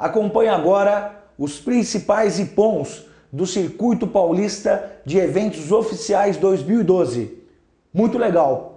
Acompanhe agora os principais IPONs do Circuito Paulista de Eventos Oficiais 2012. Muito legal!